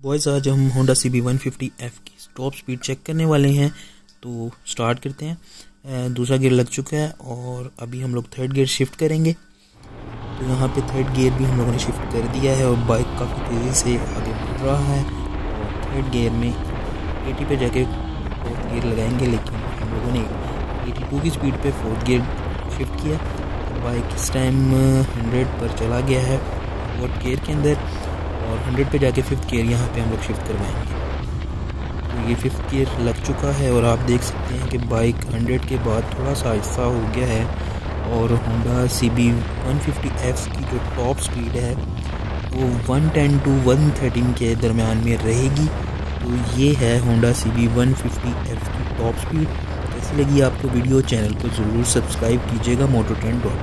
Boys आज हम Honda C B one fifty F की टॉप स्पीड चेक करने वाले हैं तो स्टार्ट करते हैं। दूसरा गियर लग चुका है और अभी हम लोग थर्ड गियर शिफ्ट करेंगे। तो यहाँ पे थर्ड गियर भी हम लोगों ने शिफ्ट कर दिया है और बाइक काफ़ी तेज़ी से आगे बढ़ रहा है। और थर्ड गियर में एटी पे जाके फोर्थ गियर लगाएँगे, लेकिन हम लोगों ने एटी टू की स्पीड पे फोर्थ गियर शिफ्ट किया। तो बाइक इस टाइम हंड्रेड पर चला गया है। फोर्थ गियर के अंदर और हंड्रेड पे जाके फिफ्थ गियर यहाँ पे हम लोग शिफ्ट करवाएँगे। तो ये फिफ्थ गियर लग चुका है और आप देख सकते हैं कि बाइक हंड्रेड के बाद थोड़ा सा आहिस्ता हो गया है और Honda C B one fifty F की जो टॉप स्पीड है, वो one ten to one thirteen के दरमियान में रहेगी। तो ये है Honda C B one fifty F की टॉप स्पीड कैसी लगी आपको वीडियो, चैनल को ज़रूर सब्सक्राइब कीजिएगा मोटो ट्रेंड डॉट